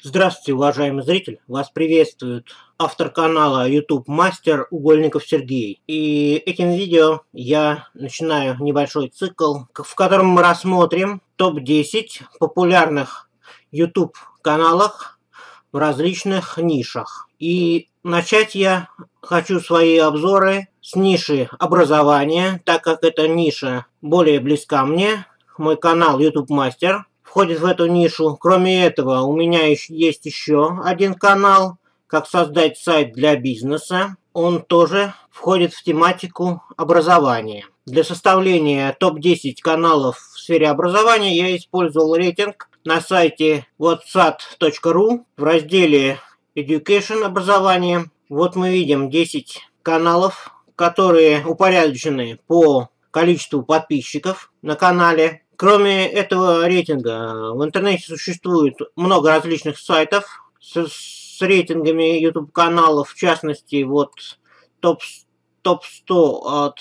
Здравствуйте, уважаемый зритель! Вас приветствует автор канала YouTube Мастер Угольников Сергей. И этим видео я начинаю небольшой цикл, в котором мы рассмотрим топ-10 популярных YouTube каналах в различных нишах. И начать я хочу свои обзоры с ниши образования, так как эта ниша более близка мне. Мой канал YouTube Мастер входит в эту нишу. Кроме этого, у меня есть еще один канал, как создать сайт для бизнеса. Он тоже входит в тематику образования. Для составления топ-10 каналов в сфере образования я использовал рейтинг на сайте whatsapp.ru в разделе Education образование. Вот мы видим 10 каналов, которые упорядочены по количеству подписчиков на канале. Кроме этого рейтинга, в интернете существует много различных сайтов с, с рейтингами YouTube каналов, в частности, вот топ, топ 100 от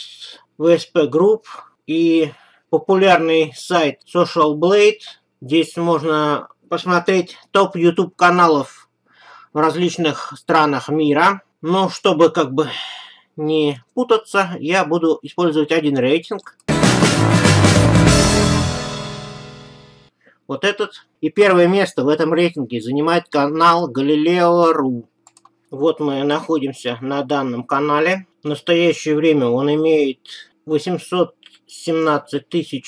VSP Group и популярный сайт Social Blade. Здесь можно посмотреть топ YouTube каналов в различных странах мира. Но чтобы как бы не путаться, я буду использовать один рейтинг – вот этот. И первое место в этом рейтинге занимает канал Галилео.ру. Вот мы находимся на данном канале. В настоящее время он имеет 817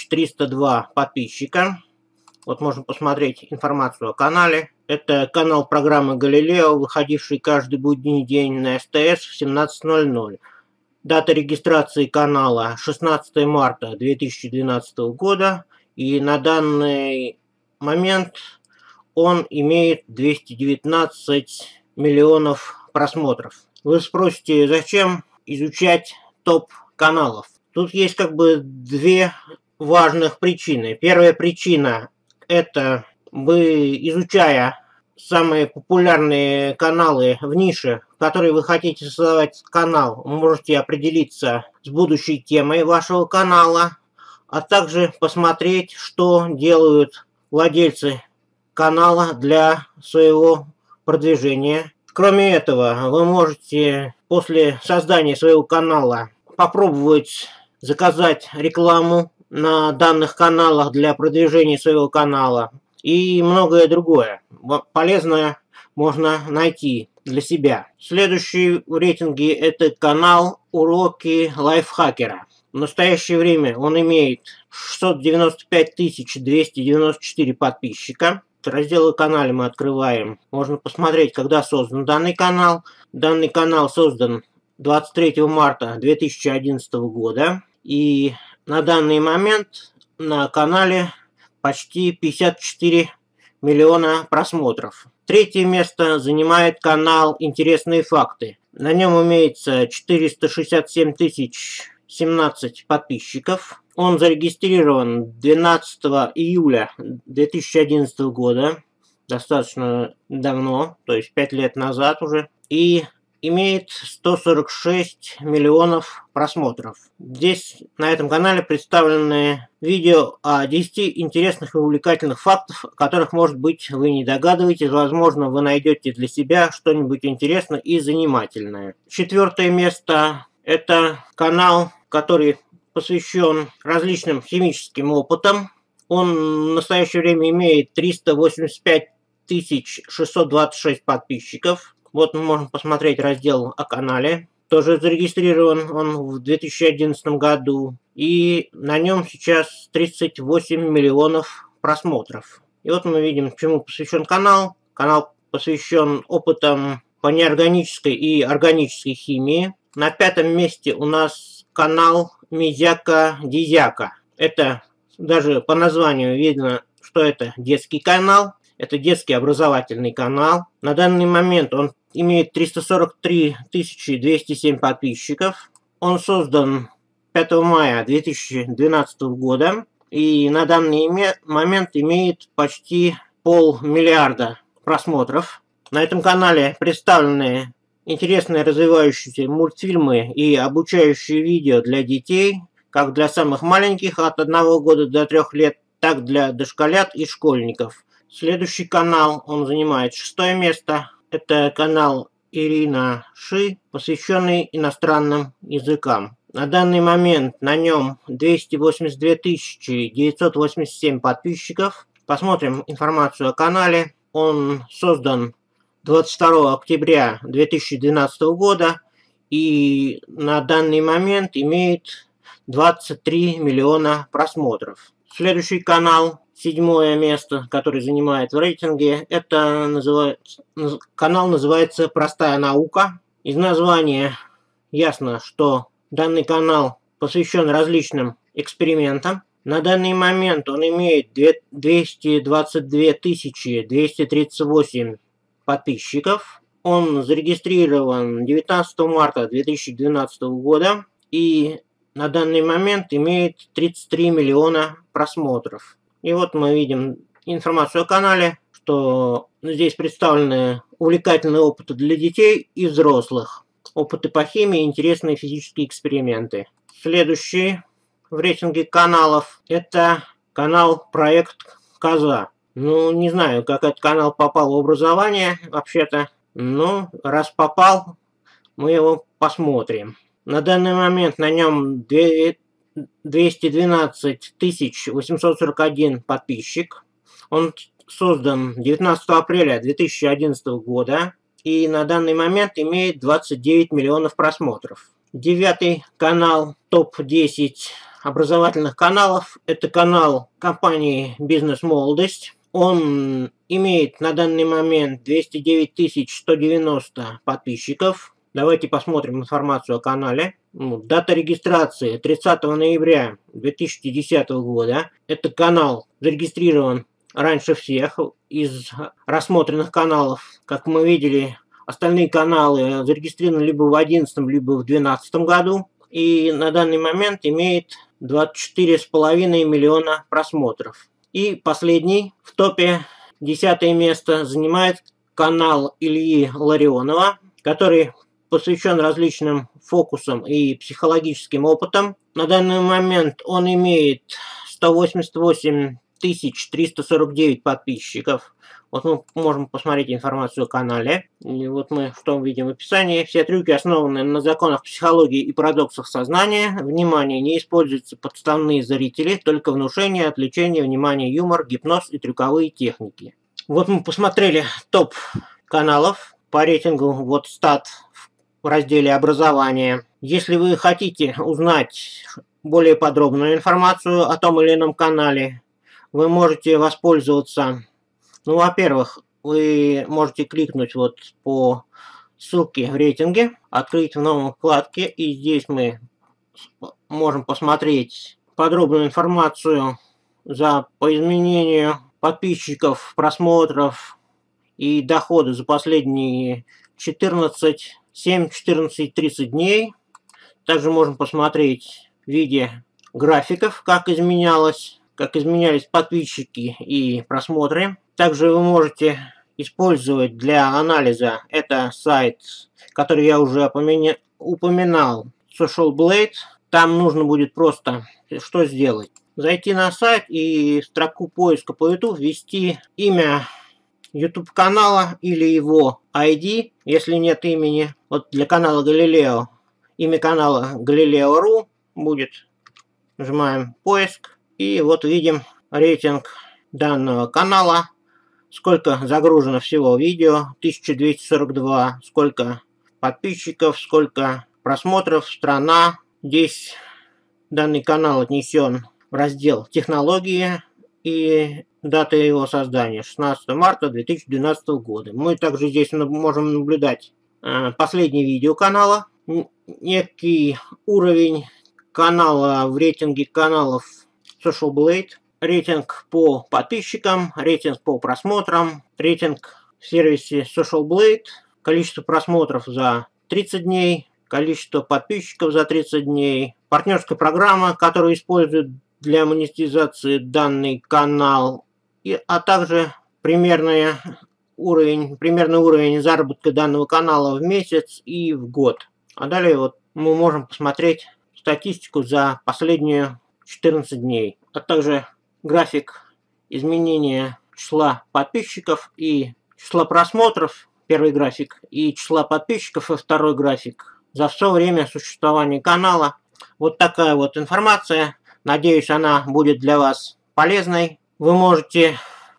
302 подписчика. Вот можно посмотреть информацию о канале. Это канал программы Галилео, выходивший каждый будний день на СТС в 17.00. Дата регистрации канала 16 марта 2012 года. И на данный момент он имеет 219 миллионов просмотров. Вы спросите, зачем изучать топ каналов? Тут есть как бы две важных причины. Первая причина – это вы, изучая самые популярные каналы в нише, в которой вы хотите создавать канал, можете определиться с будущей темой вашего канала, а также посмотреть, что делают владельцы канала для своего продвижения. Кроме этого, вы можете после создания своего канала попробовать заказать рекламу на данных каналах для продвижения своего канала и многое другое. Полезное можно найти для себя. Следующий в рейтинге это канал «Уроки лайфхакера». В настоящее время он имеет 695 294 подписчика. Раздел о канале мы открываем. Можно посмотреть, когда создан данный канал. Данный канал создан 23 марта 2011 года. И на данный момент на канале почти 54 миллиона просмотров. Третье место занимает канал «Интересные факты». На нем имеется 467 тысяч 17 подписчиков. Он зарегистрирован 12 июля 2011 года, достаточно давно, то есть 5 лет назад уже, и имеет 146 миллионов просмотров. Здесь на этом канале представлены видео о 10 интересных и увлекательных фактах, о которых, может быть, вы не догадываетесь. Возможно, вы найдете для себя что-нибудь интересное и занимательное. Четвертое место – это канал который посвящен различным химическим опытам. Он в настоящее время имеет 385 626 подписчиков. Вот мы можем посмотреть раздел о канале. Тоже зарегистрирован он в 2011 году. И на нем сейчас 38 миллионов просмотров. И вот мы видим, чему посвящен канал. Канал посвящен опытам по неорганической и органической химии. На пятом месте у нас канал Мизяка Дизяка. Это даже по названию видно, что это детский канал. Это детский образовательный канал. На данный момент он имеет 343 207 подписчиков. Он создан 5 мая 2012 года и на данный момент имеет почти полмиллиарда просмотров. На этом канале представлены интересные развивающиеся мультфильмы и обучающие видео для детей, как для самых маленьких от 1 года до 3 лет, так для дошколят и школьников. Следующий канал, он занимает шестое место. Это канал Ирина Ши, посвященный иностранным языкам. На данный момент на нем 282 987 подписчиков. Посмотрим информацию о канале. Он создан 22 октября 2012 года и на данный момент имеет 23 миллиона просмотров. Следующий канал, седьмое место, который занимает в рейтинге, это называется, канал называется «Простая наука». Из названия ясно, что данный канал посвящен различным экспериментам. На данный момент он имеет 222 238 подписчиков. Он зарегистрирован 19 марта 2012 года и на данный момент имеет 33 миллиона просмотров. И вот мы видим информацию о канале, что здесь представлены увлекательные опыты для детей и взрослых. Опыты по химии, интересные физические эксперименты. Следующий в рейтинге каналов это канал Проект Коза. Ну, не знаю, как этот канал попал в образование, вообще-то. Ну, раз попал, мы его посмотрим. На данный момент на нем 212 841 подписчик. Он создан 19 апреля 2011 года и на данный момент имеет 29 миллионов просмотров. Девятый канал топ-10 образовательных каналов – это канал компании «Бизнес Молодость». Он имеет на данный момент 209 190 подписчиков. Давайте посмотрим информацию о канале. Ну, дата регистрации 30 ноября 2010 года. Это канал зарегистрирован раньше всех из рассмотренных каналов. Как мы видели, остальные каналы зарегистрированы либо в 2011, либо в 2012 году. И на данный момент имеет 24,5 миллиона просмотров. И последний в топе, десятое место, занимает канал Ильи Ларионова, который посвящен различным фокусам и психологическим опытам. На данный момент он имеет 188 349 подписчиков. Вот мы можем посмотреть информацию о канале. И вот мы что видим в описании. Все трюки основаны на законах психологии и парадоксах сознания. Внимание, не используются подставные зрители, только внушение, отвлечение, внимание, юмор, гипноз и трюковые техники. Вот мы посмотрели топ каналов по рейтингу вот стат в разделе образование. Если вы хотите узнать более подробную информацию о том или ином канале, вы можете воспользоваться, ну, во-первых, вы можете кликнуть вот по ссылке в рейтинге, открыть в новом вкладке, и здесь мы можем посмотреть подробную информацию за по изменению подписчиков, просмотров и дохода за последние 14, 7, 14, 30 дней. Также можем посмотреть в виде графиков, как изменялось как изменялись подписчики и просмотры. Также вы можете использовать для анализа это сайт, который я уже упоминал, Social Blade. Там нужно будет просто что сделать? Зайти на сайт и в строку поиска по YouTube ввести имя YouTube канала или его ID, если нет имени. Вот для канала Галилео имя канала Галилео.ру будет. Нажимаем поиск. И вот видим рейтинг данного канала. Сколько загружено всего видео. 1242. Сколько подписчиков, сколько просмотров, страна. Здесь данный канал отнесен в раздел «Технологии» и дата его создания 16 марта 2012 года. Мы также здесь можем наблюдать э, последнее видео канала, некий уровень канала в рейтинге каналов Social Blade, рейтинг по подписчикам, рейтинг по просмотрам, рейтинг в сервисе Social Blade, количество просмотров за 30 дней, количество подписчиков за 30 дней, партнерская программа, которую использует для монетизации данный канал, и, а также примерный уровень, примерный уровень заработка данного канала в месяц и в год. А далее вот мы можем посмотреть статистику за последнюю 14 дней, а также график изменения числа подписчиков и числа просмотров, первый график, и числа подписчиков, и второй график, за все время существования канала. Вот такая вот информация. Надеюсь, она будет для вас полезной. Вы можете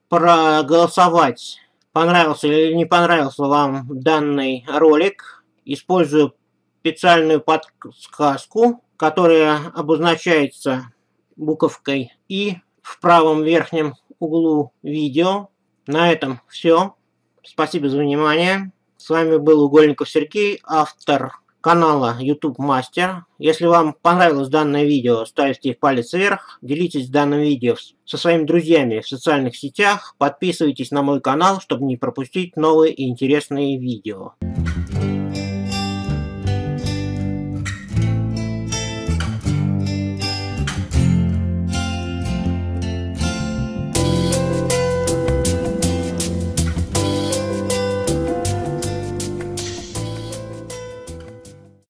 проголосовать, понравился или не понравился вам данный ролик, используя специальную подсказку, которая обозначается буковкой «И» в правом верхнем углу видео. На этом все. Спасибо за внимание. С вами был Угольников Сергей, автор канала YouTube Master. Если вам понравилось данное видео, ставьте палец вверх, делитесь данным видео со своими друзьями в социальных сетях, подписывайтесь на мой канал, чтобы не пропустить новые и интересные видео.